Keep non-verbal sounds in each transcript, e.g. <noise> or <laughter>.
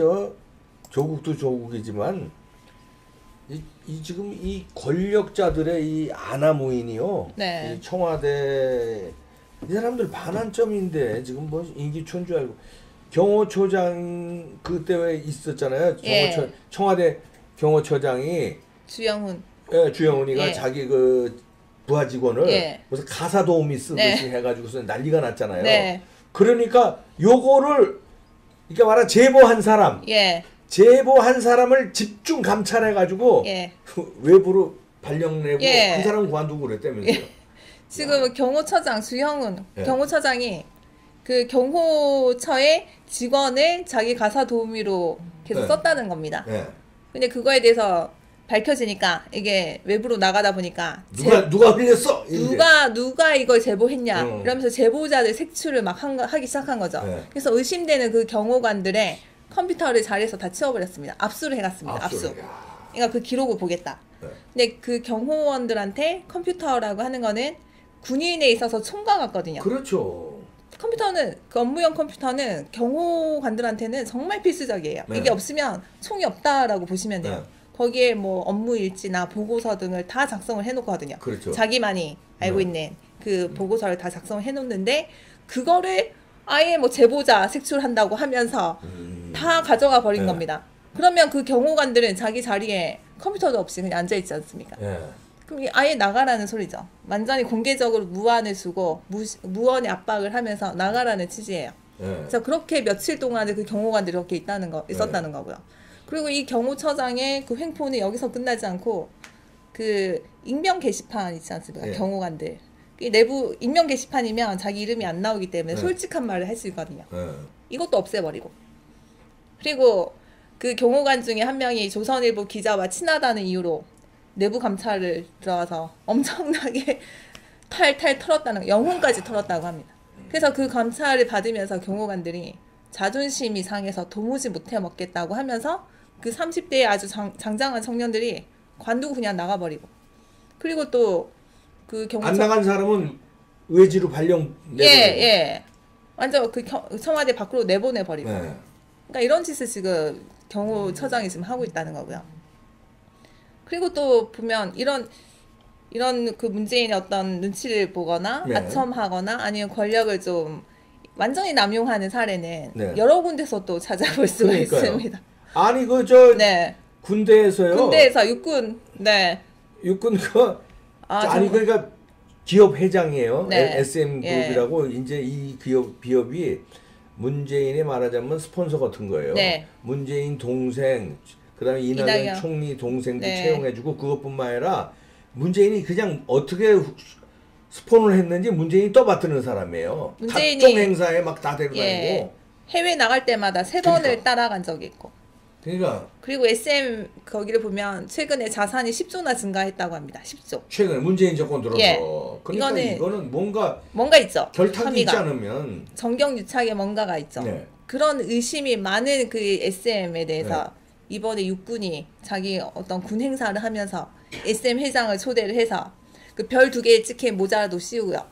저 조국도 조국이지만 이, 이 지금 이 권력자들의 이 아나무인이요. 네. 이 청와대 이 사람들 반환점인데 지금 뭐 인기촌 줄 알고 경호처장 그때 왜 있었잖아요. 예. 경호처 청와대 경호처장이 주영훈. 예, 주영훈이가 예. 자기 그 부하 직원을 예. 무슨 가사 도우미 쓰듯이 네. 해가지고서 난리가 났잖아요. 네. 그러니까 요거를 그러니까 말한 제보한 사람, 예. 제보한 사람을 집중 감찰해 가지고 예. <laughs> 외부로 발령 내고 예. 한 사람 관두고 그랬다면서요. 지금 경호처장 주형훈 예. 경호처장이 그 경호처의 직원을 자기 가사 도우미로 계속 네. 썼다는 겁니다. 예. 근데 그거에 대해서 밝혀지니까 이게 외부로 나가다 보니까 누가 누가 흘렸어? 제, 이제. 누가 누가 이걸 제보했냐 음. 이러면서 제보자들 색출을 막 한, 거- 하기 시작한 거죠. 네. 그래서 의심되는 그 경호관들의 컴퓨터를 자리에서 다 치워버렸습니다. 압수를 해갔습니다. 압수. 압수. 야. 그러니까 그 기록을 보겠다. 네. 근데 그 경호원들한테 컴퓨터라고 하는 거는 군인에 있어서 총과 같거든요. 그렇죠. 컴퓨터는 그 업무용 컴퓨터는 경호관들한테는 정말 필수적이에요. 네. 이게 없으면 총이 없다라고 보시면 돼요. 네. 거기에 뭐 업무 일지나 보고서 등을 다 작성을 해놓거든요. 그렇죠. 자기만이 알고 네. 있는 그 보고서를 다 작성을 해놓는데 그거를 아예 뭐 제보자 색출한다고 하면서 음. 다 가져가 버린 네. 겁니다. 그러면 그 경호관들은 자기 자리에 컴퓨터도 없이 그냥 앉아 있지 않습니까? 예. 그럼 아예 나가라는 소리죠. 완전히 공개적으로 무안을 주고 무, 무언의 압박을 하면서 나가라는 취지예요. 예. 그래서 그렇게 며칠 동안에 그 경호관들이 이렇게 있다는 거 있었다는 거고요. 그리고 이 경호처장의 그 횡포는 여기서 끝나지 않고 그 익명 게시판 있지 않습니까? 예. 경호관들. 이 내부 익명 게시판이면 자기 이름이 안 나오기 때문에 네. 솔직한 말을 할 수 있거든요. 예. 이것도 없애버리고. 그리고 그 경호관 중에 한 명이 조선일보 기자와 친하다는 이유로 내부 감찰을 들어와서 <laughs> 엄청나게 탈탈 털었다는 영혼까지 털었다고 합니다. 그래서 그 감찰을 받으면서 경호관들이 자존심이 상해서 도무지 못해 먹겠다고 하면서 그 30대의 아주 장, 장장한 청년들이 관두고 그냥 나가버리고 그리고 또그안 경호처 나간 사람은 외지로 발령 예, 내버리고. 예. 완전 그 겨- 청와대 밖으로 내보내 버리고. 예. 그러니까 이런 짓을 지금 경호처장이 지금 하고 있다는 거고요. 그리고 또 보면 이런 이런 그 문재인의 어떤 눈치를 보거나 네. 아첨하거나 아니면 권력을 좀 완전히 남용하는 사례는 네. 여러 군데서 또 찾아볼 수가 그러니까요. 있습니다. 아니 그저 네. 군대에서요. 군대에서 육군 네. 육군 그 아, 아니 정말- 그러니까 기업 회장이에요. 네. SM 예. 그룹이라고 이제 이 기업 기업이 문재인의 말하자면 스폰서 같은 거예요. 네. 문재인 동생 그다음에 이낙연, 이낙연. 총리 동생도 네. 채용해주고 그것뿐만 아니라 문재인이 그냥 어떻게 후- 스폰을 했는지 문재인이 떠받드는 사람이에요. 문재인이- 각종 행사에 막 다 데리고 예. 다니고. 해외 나갈 때마다 세 번을 그러니까. 따라간 적이 있고. 그러니까 그리고 SM 거기를 보면 최근에 자산이 10조나 증가했다고 합니다. 10조. 최근에 문재인 정권 들어서 예. 그러니까 이거는- 이거는 뭔가 뭔가 있죠. 결탁이 있지. 않으면 정경유착에 뭔가가 있죠. 네. 그런 의심이 많은 그 SM에 대해서 네. 이번에 육군이 자기 어떤 군 행사를 하면서 SM 회장을 초대를 해서 그 별 두 개의 찍힌 모자도 씌우고요.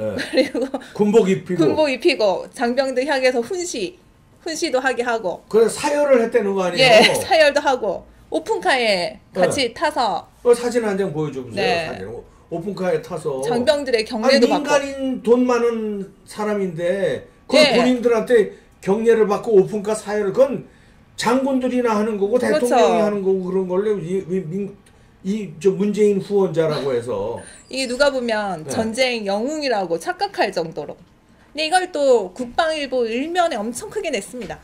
예. <laughs> 그리고 군복 입히고 군복 입히고 장병들 향해서 훈시 훈시도 하게 하고 그래 사열을 했다는 거 아니에요? 예 <laughs> 사열도 하고 오픈카에 같이 타서 그 사진 한 장 보여줘 보세요. 네. 사진. 오- 오픈카에 타서 장병들의 경례도 받고 민간인 돈 많은 사람인데 그 예. 군인들한테 경례를 받고 오픈카 사열을 그건 장군들이나 하는 거고 그렇죠. 대통령이 하는 거고 그런 걸로 이저 문재인 후원자라고 해서 <laughs> 이게 누가 보면 네. 전쟁 영웅이라고 착각할 정도로. 근데 이걸 또 국방일보 일면에 엄청 크게 냈습니다.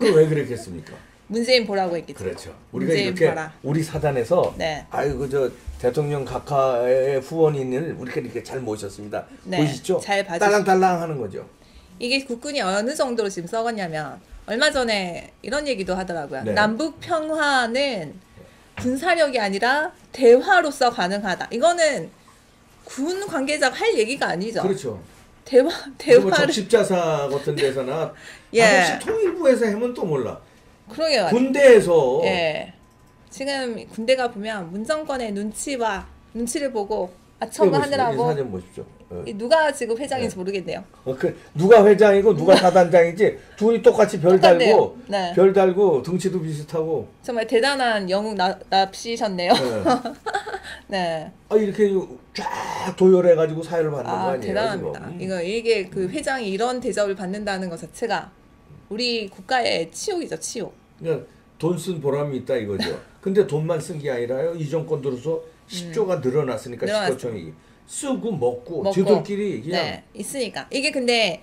그 왜 그랬겠습니까? 문재인 보라고 했겠죠. 그렇죠. 우리가 이렇게 봐라. 우리 사단에서 네. 아이고 저 대통령 각하의 후원인을 우리가 이렇게 잘 모셨습니다. 네, 보이시죠? 잘 봐주시- 딸랑딸랑 하는 거죠. 이게 국군이 어느 정도로 지금 썩었냐면 얼마 전에 이런 얘기도 하더라고요. 네. 남북 평화는 군사력이 아니라 대화로서 가능하다. 이거는 군 관계자가 할 얘기가 아니죠. 그렇죠. 대화 뭐 대화를 적십자사 같은 데서나 <laughs> 예. 아, 혹시 통일부에서 하면 또 몰라. 그러게요. 군대에서 예. 지금 군대가 보면 문정권의 눈치와 눈치를 보고 아첨을 이거 보십시오. 이 하느라고 사진 보십시오. 어. 이 누가 지금 회장인지 모르겠네요. 어, 그 누가 회장이고 누가 사단장이지 둘이 똑같이 별 똑같네요. 달고 네. 별 달고 등치도 비슷하고 정말 대단한 영웅 나, 납시셨네요. 네. <laughs> 네. 아 이렇게 쫙 도열해가지고 사회를 받는 거아 아니에요 대단합니다. 지금? 이거 이게 그 회장이 이런 대접을 받는다는 것 자체가 우리 국가의 치욕이죠 치욕. 그러니까 돈 쓴 보람이 있다 이거죠. <laughs> 근데 돈만 쓴 게 아니라요. 이 정권 들어서 10조가 늘어났으니까 음. 늘어났어. 시거청이 쓰고 먹고, 먹고. 지들끼리 그냥 네 있으니까 이게 근데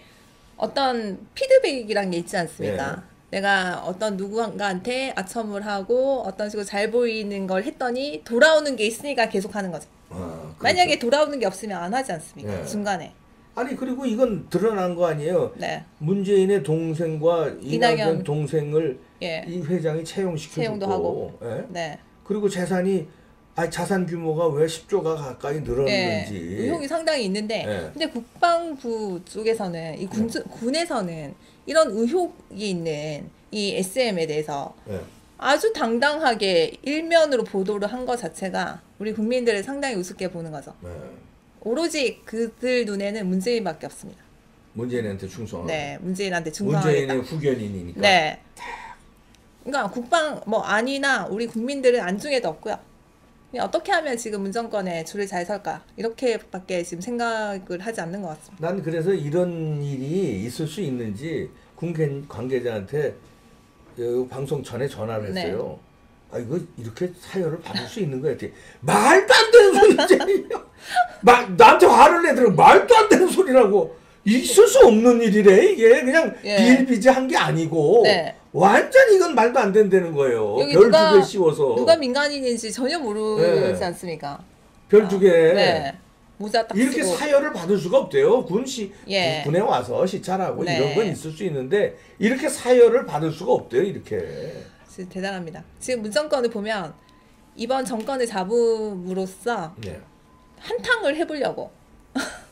어떤 피드백이란 게 있지 않습니까? 네. 내가 어떤 누군가한테 아첨을 하고 어떤 식으로 잘 보이는 걸 했더니 돌아오는 게 있으니까 계속 하는 거죠. 아, 그렇죠. 만약에 돌아오는 게 없으면 안 하지 않습니까? 네. 중간에. 아니 그리고 이건 드러난 거 아니에요. 네. 문재인의 동생과 이낙연 이낙연. 동생을 예. 이 회장이 채용시켜줬고 채용도 하고. 예? 네. 그리고 재산이 아 자산 규모가 왜 10조가 가까이 예. 늘었는지 의혹이 상당히 있는데 예. 근데 국방부 쪽에서는 이 군, 군에서는 이런 의혹이 있는 이 SM에 대해서 예. 아주 당당하게 일면으로 보도를 한 것 자체가 우리 국민들을 상당히 우습게 보는 거죠. 예. 오로지 그들 눈에는 문재인밖에 없습니다. 문재인한테 충성하고 네, 문재인한테 문재인의 충성하겠다. 후견인이니까 네. 그러니까 국방 뭐 안이나 우리 국민들은 안중에도 없고요. 어떻게 하면 지금 문정권에 줄을 잘 설까 이렇게밖에 지금 생각을 하지 않는 것 같습니다. 난 그래서 이런 일이 있을 수 있는지 군 관- 관계자한테 어, 방송 전에 전화를 네. 했어요. 아 이거 이렇게 사연을 받을 수 있는 거야. 말도 안 되는 소리지. <laughs> 마, 나한테 화를 내더라고. 말도 안 되는 소리라고. 있을 수 없는 일이래. 이게 그냥 예. 비일비재한 게 아니고 네. 완전 이건 말도 안 된다는 거예요. 여기 별 누가- 두개 씌워서 누가 민간인인지 전혀 모르지 네. 않습니까? 별두 개. 네. 모자 딱 이렇게 쓰고. 사열을 받을 수가 없대요. 군시 예. 군에 와서 시찰하고 네. 이런 건 있을 수 있는데 이렇게 사열을 받을 수가 없대요. 이렇게. 진짜 대단합니다. 지금 문정권을 보면 이번 정권을 잡음으로써 네. 한탕을 해보려고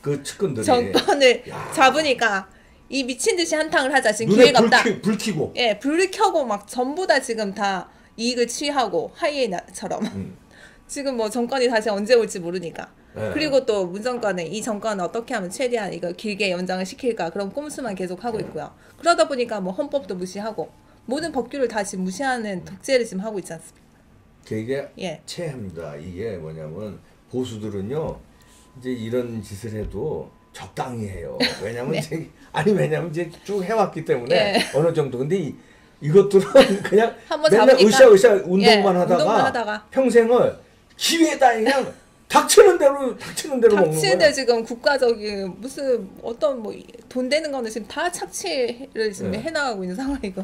그 측근들이 <laughs> 정권을 야. 잡으니까 이 미친 듯이 한탕을 하자 지금 기회가 불, 없다. 키, 불 켜고. 예, 불을 켜고 막 전부 다 지금 다 이익을 취하고 하이에나처럼 음. <laughs> 지금 뭐 정권이 다시 언제 올지 모르니까. 네. 그리고 또 문정권은 이 정권은 어떻게 하면 최대한 이거 길게 연장을 시킬까 그런 꼼수만 계속 하고 있고요. 그러다 보니까 뭐 헌법도 무시하고 모든 법규를 다 지금 무시하는 독재를 지금 하고 있지 않습니까? 이게 예. 체합니다. 이게 뭐냐면 보수들은요 이제 이런 짓을 해도 적당히 해요. 왜냐면 <laughs> 네. 아니 왜냐면 이제 쭉 해왔기 때문에 예. 어느 정도. 근데 이, 이것들은 <laughs> 그냥 맨날 잡으니까 으쌰 으쌰 운동만 예, 하다가 운동만 하다가 평생을 기회다 그냥 닥치는 대로 닥치는 대로 먹는 닥치는데 거야. 지금 국가적인 무슨 어떤 뭐 돈 되는 거는 지금 다 착취를 지금 네. 해나가고 있는 상황이고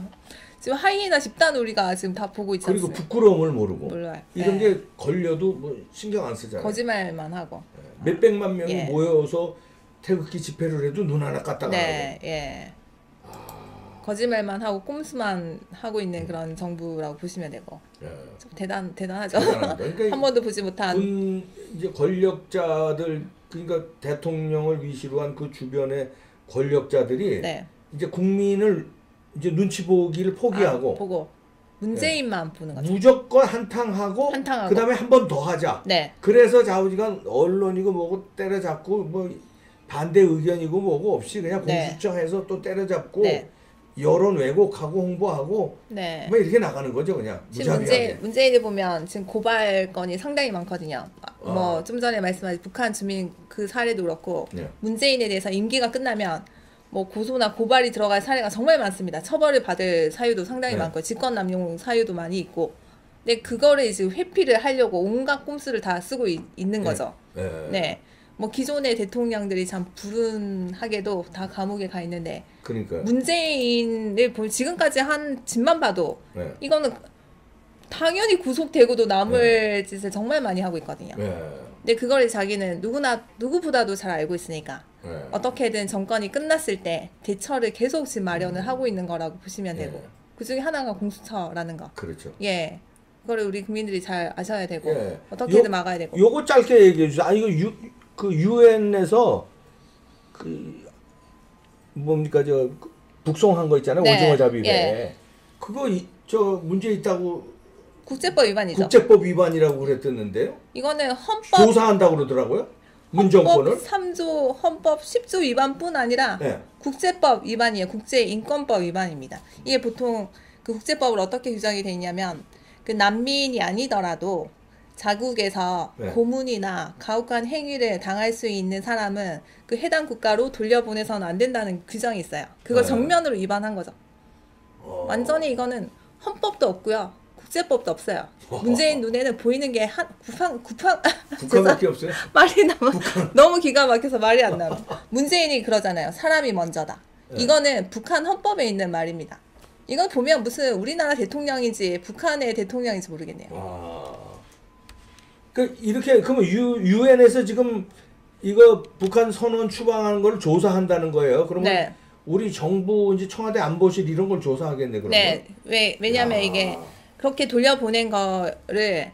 지금 하이에나 집단 우리가 지금 다 보고 있지 그리고? 부끄러움을 모르고 몰라요. 이런 네. 게 걸려도 뭐 신경 안 쓰잖아요. 거짓말만 하고. 몇 백만 명이 예. 모여서 태극기 집회를 해도 눈 하나 깠다가 네, 예. 거짓말만 하고 꼼수만 하고 있는 그런 정부라고 보시면 되고 예. 좀 대단 대단하죠. 그러니까 <laughs> 한 번도 보지 못한 군 이제 권력자들 그러니까 대통령을 위시로 한 그 주변의 권력자들이 네. 이제 국민을 이제 눈치 보기를 포기하고 아, 보고 문재인만 보는 거죠. 무조건 한탕하고, 한탕하고. 그다음에 한 번 더 하자. 네. 그래서 좌우지간 언론이고 뭐고 때려잡고 뭐 반대 의견이고 뭐고 없이 그냥 네. 공수처해서 또 때려잡고 네. 여론 왜곡하고 홍보하고 네. 뭐 이렇게 나가는 거죠 그냥 지금 무자비하게. 문재인을 보면 지금 고발 건이 상당히 많거든요. 아. 뭐좀 전에 말씀하신 북한 주민 그 사례도 그렇고 네. 문재인에 대해서 임기가 끝나면 뭐 고소나 고발이 들어갈 사례가 정말 많습니다. 처벌을 받을 사유도 상당히 네. 많고 직권 남용 사유도 많이 있고. 근데 그거를 지금 회피를 하려고 온갖 꼼수를 다 쓰고 있, 는 네. 거죠. 네. 네. 뭐 기존의 대통령들이 참 불운하게도 다 감옥에 가 있는데 그러니까 문재인을 보 지금까지 한 짓만 봐도 네. 이거는 당연히 구속되고도 남을 짓을 정말 많이 하고 있거든요. 네. 근데 그걸 자기는 누구나 누구보다도 잘 알고 있으니까 네. 어떻게든 정권이 끝났을 때 대처를 계속 지금 마련을 하고 있는 거라고 보시면 되고 예. 그 중에 하나가 공수처라는 거. 그렇죠. 예. 그거를 우리 국민들이 잘 아셔야 되고 예. 어떻게든 요- 막아야 되고. 요거 짧게 얘기해 주세요. 아 이거 유, 그 유엔에서 그 뭡니까 저그 북송한 거 있잖아요. 네. 오징어 잡이배. 예. 그거 이, 저 문제 있다고 국제법 위반이죠. 국제법 위반이라고 그랬었는데요. 이거는 헌법 조사한다고 그러더라고요. 문정권을? 헌법 3조 헌법 10조 위반뿐 아니라 네. 국제법 위반이에요. 국제인권법 위반입니다. 이게 보통 그 국제법을 어떻게 규정이 돼 있냐면 그 난민이 아니더라도 자국에서 네. 고문이나 가혹한 행위를 당할 수 있는 사람은 그 해당 국가로 돌려보내서는 안 된다는 규정이 있어요. 그걸 네. 정면으로 위반한 거죠. 어. 완전히 이거는 헌법도 없고요. 국제법도 없어요. 문재인 눈에는 보이는 게 한 구판 구판 북한밖에 없어요. 말이 너무 <laughs> 너무 기가 막혀서 말이 안 나와. <laughs> 문재인이 그러잖아요. 사람이 먼저다. 네. 이거는 북한 헌법에 있는 말입니다. 이건 보면 무슨 우리나라 대통령인지 북한의 대통령인지 모르겠네요. 아. 그 이렇게 그러면 유 유엔에서 지금 이거 북한 선언 추방하는 걸 조사한다는 거예요. 그러면 네. 우리 정부 이제 청와대 안보실 이런 걸 조사하겠네 그러면. 네. 왜 왜냐면 야. 이게 그렇게 돌려보낸 거를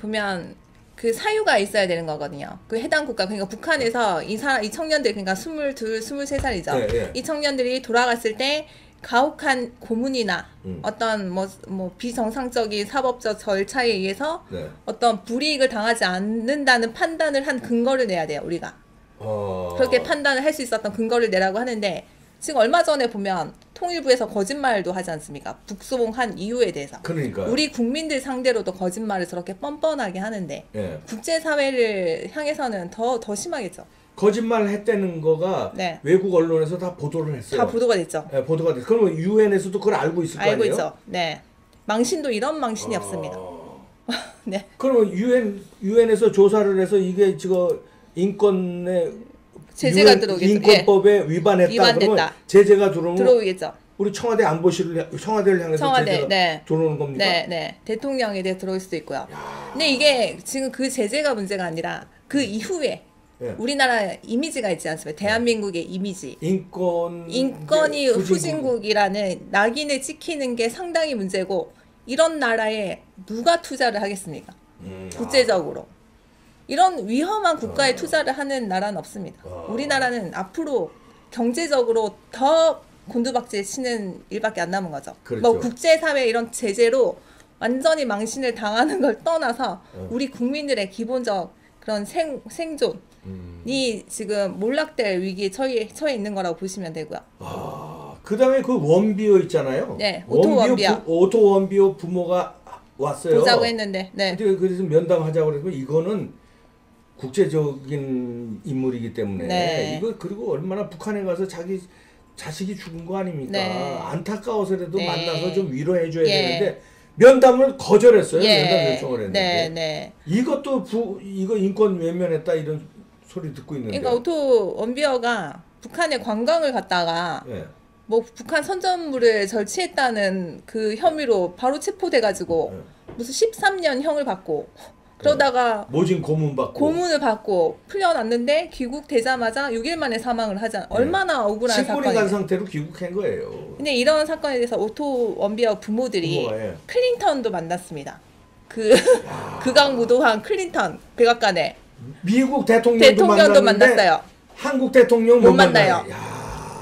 보면 그 사유가 있어야 되는 거거든요. 그 해당 국가 그러니까 북한에서 이 사람 이 청년들 그러니까 22, 23살이죠. 네, 네. 이 청년들이 돌아갔을 때 가혹한 고문이나 음. 어떤 뭐, 뭐 비정상적인 사법적 절차에 의해서 네. 어떤 불이익을 당하지 않는다는 판단을 한 근거를 내야 돼요, 우리가. 어. 그렇게 판단을 할 수 있었던 근거를 내라고 하는데 지금 얼마 전에 보면 통일부에서 거짓말도 하지 않습니까? 북송한 이유에 대해서. 그러니까. 우리 국민들 상대로도 거짓말을 저렇게 뻔뻔하게 하는데 예. 국제사회를 향해서는 더, 더 심하겠죠. 거짓말 했다는 거가 네. 외국 언론에서 다 보도를 했어요. 다 보도가 됐죠. 예, 보도가 됐. 그러면 유엔에서도 그걸 알고 있을 거 알고 아니에요? 있죠. 네. 망신도 이런 망신이 없습니다. 어. <laughs> 네. 그러면 유엔 유엔에서 조사를 해서 이게 지금 인권의 제재가 들어오겠죠. 예. 인권법에 위반했다. 위반됐다. 그러면 제재가 들어오면 들어오겠죠. 우리 청와대 안보실을 향- 청와대를 향해서 청와대, 제재가 네. 들어오는 겁니까? 네, 네. 대통령에 대해 들어올 수도 있고요. 근데 이게 지금 그 제재가 문제가 아니라 그 이후에 예. 우리나라 이미지가 있지 않습니까? 대한민국의 이미지. 인권 인권이 후진국. 후진국 이라는 낙인을 찍히는 게 상당히 문제고 이런 나라에 누가 투자를 하겠습니까? 음, 국제적으로. 이런 위험한 국가에 어. 투자를 하는 나라는 없습니다. 어. 우리나라는 앞으로 경제적으로 더 곤두박질 치는 일밖에 안 남은 거죠. 그렇죠. 뭐 국제사회 이런 제재로 완전히 망신을 당하는 걸 떠나서 어. 우리 국민들의 기본적 그런 생, 생존 이 음. 지금 몰락될 위기에 처해, 처해 있는 거라고 보시면 되고요. 아, 그다음에 그 원비어 있잖아요. 네, 오토 원비어. 부, 오토 원비어 부모가 왔어요. 보자고 했는데, 네. 근데 그래서 면담하자고 그랬면 이거는 국제적인 인물이기 때문에 네. 이거 그리고 얼마나 북한에 가서 자기 자식이 죽은 거 아닙니까? 네. 안타까워서라도 네. 만나서 좀 위로해 줘야 예. 되는데 면담을 거절했어요. 면담 예, 요청을 했는데 네, 네. 이것도 부 이거 인권 외면했다 이런 소리 듣고 있는데. 그러니까 오토 원비어가 북한에 관광을 갔다가 예. 뭐 북한 선전물을 절취했다는 그 혐의로 바로 체포돼가지고 예. 무슨 13년 형을 받고 그러다가 모진 고문 받고 고문을 받고 풀려났는데 귀국되자마자 6일 만에 사망을 하잖아. 얼마나 억울한 식물인간 사건이에요. 상태로 귀국한 거예요. 근데 이런 사건에 대해서 오토 원비어 부모들이 부모가, 예. 클린턴도 만났습니다. 그 <laughs> 극악무도한 클린턴 백악관에 미국 대통령도, 대통령도 만났어요. 한국 대통령 못 못 만나요.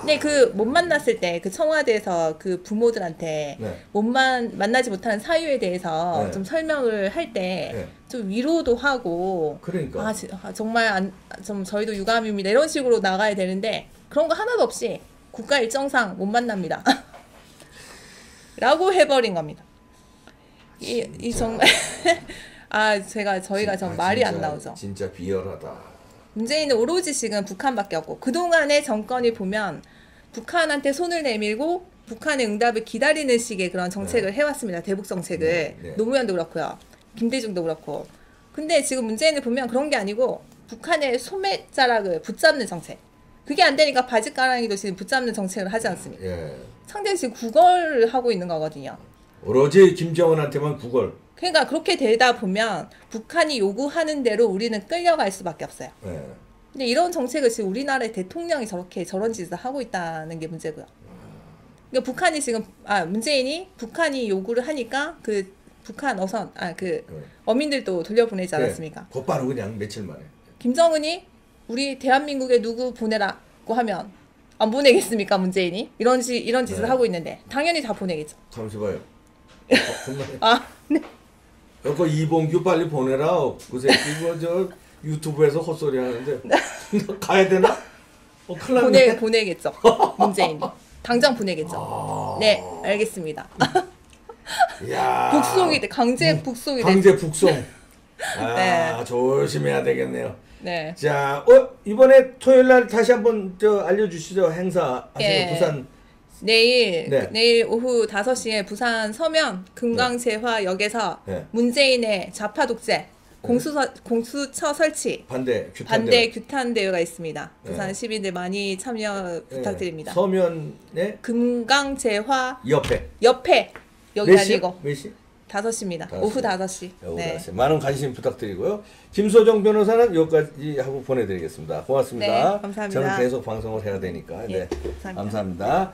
근데 그못 만났을 때 그 청와대에서 그 부모들한테 네. 못만 만나지 못하는 사유에 대해서 네. 좀 설명을 할때 네. 좀 위로도 하고 그러니까. 아, 지- 아, 정말 안, 좀 저희도 유감입니다 이런 식으로 나가야 되는데 그런 거 하나도 없이 국가 일정상 못 만납니다 <laughs> 라고 해버린 겁니다 이, 이 정말 <laughs> 아 제가 저희가 좀 아, 말이 안 진짜, 나오죠 진짜 비열하다. 문재인은 오로지 지금 북한밖에 없고 그동안의 정권이 보면 북한한테 손을 내밀고 북한의 응답을 기다리는 식의 그런 정책을 해왔습니다. 대북 정책을 네, 네. 노무현도 그렇고요, 김대중도 그렇고. 근데 지금 문재인을 보면 그런 게 아니고 북한의 소매자락을 붙잡는 정책. 그게 안 되니까 바지가랑이도 지금 붙잡는 정책을 하지 않습니까? 예. 상대는 지금 구걸을 하고 있는 거거든요. 오로지 김정은한테만 구걸. 그러니까 그렇게 되다 보면 북한이 요구하는 대로 우리는 끌려갈 수밖에 없어요. 예. 근데 이런 정책을 지금 우리나라의 대통령이 저렇게 저런 짓을 하고 있다는 게 문제고요. 그러니까 북한이 지금 아 문재인이 북한이 요구를 하니까 그 북한 어선 아그 네. 어민들도 돌려보내지 않았습니까? 네. 곧바로 그냥 며칠 만에. 김정은이 우리 대한민국에 누구 보내라고 하면 안 보내겠습니까 문재인이 이런 지 이런 짓을 네. 하고 있는데 당연히 다 보내겠죠. 잠시 봐요. <laughs> 어, 정말. 아 네. 그 이봉규 빨리 보내라. 그 새끼 그저 유튜브에서 헛소리 하는데 <laughs> 가야 되나? 어, 큰일 났네. 보내 보내겠죠. 문재인이 당장 보내겠죠. 아. 네, 알겠습니다. <laughs> 야. 북송이 돼 강제 북송이 돼. 음. 강제 북송. <laughs> 아, 네. 조심해야 되겠네요. 네. 자, 어 이번에 토요일 날 다시 한번 저 알려주시죠 행사 하시는 예. 부산. 내일 네. 내일 오후 5시에 부산 서면 금강재화역에서 네. 문재인의 좌파 독재 공수서, 공수처 설치 반대 규탄 반대 규탄 대회가 있습니다. 네. 부산 시민들 많이 참여 예, 부탁드립니다. 서면에 금강재화 옆에 옆에 여기 몇 시? 아니고 몇 시? 5시입니다. 다섯 오후 시. 5시. 오후 네. 네. 많은 관심 부탁드리고요. 김소정 변호사는 여기까지 하고 보내드리겠습니다. 고맙습니다. 네, 감사합니다. 저는 계속 방송을 해야 되니까. 예, 네, 감사합니다. 감사합니다.